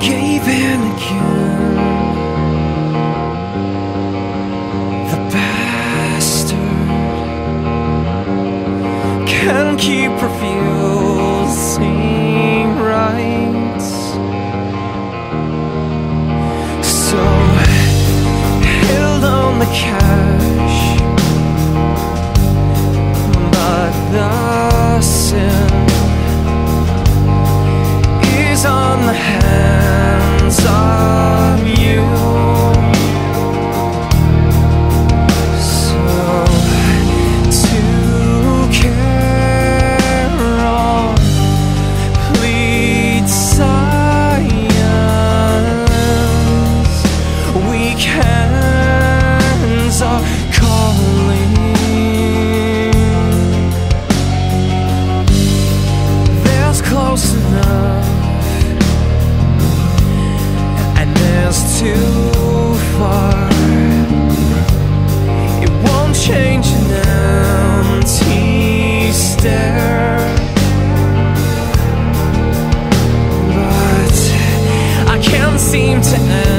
gave in cure sitting